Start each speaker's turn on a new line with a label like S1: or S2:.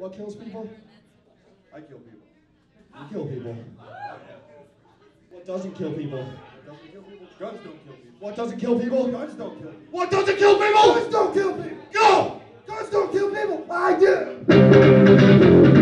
S1: What kills people?
S2: I kill people.
S1: You kill people. What doesn't kill people?
S2: Guns don't kill people.
S1: What doesn't kill people?
S2: Guns don't kill people.
S1: What doesn't kill people?
S2: Guns don't kill people.
S1: Go!
S2: Guns don't kill people. I do.